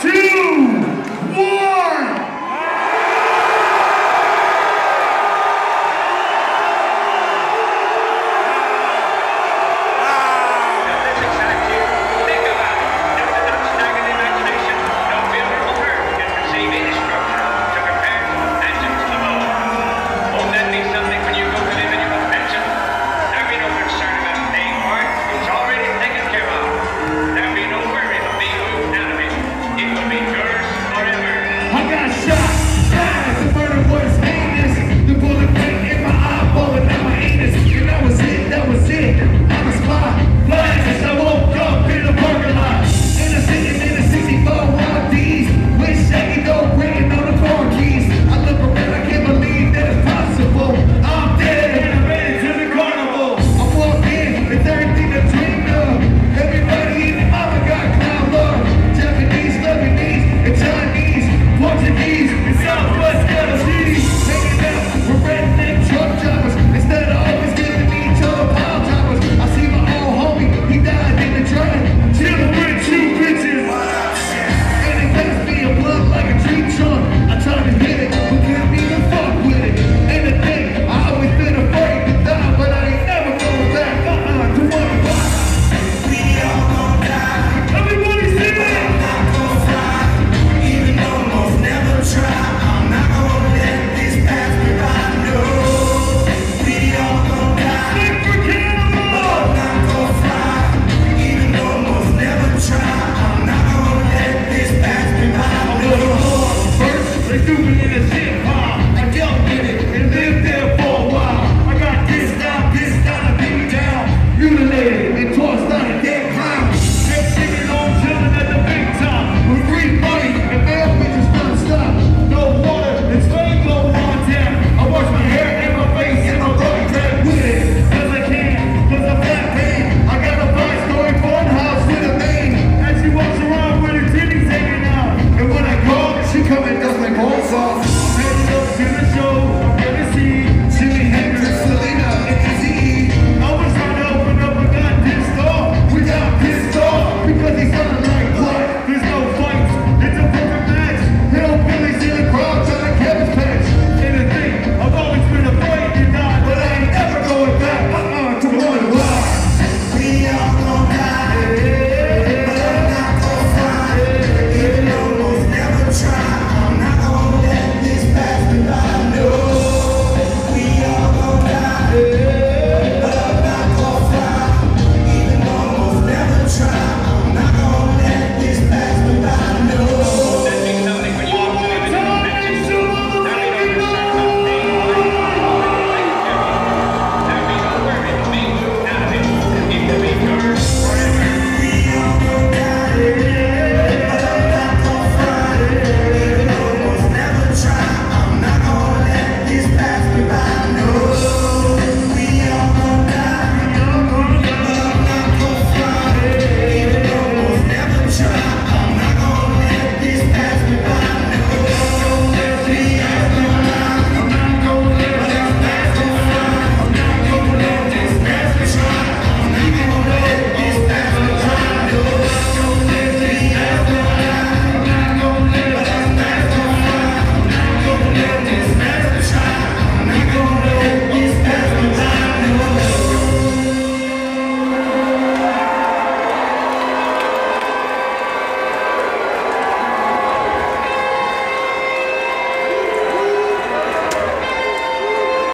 Brasil!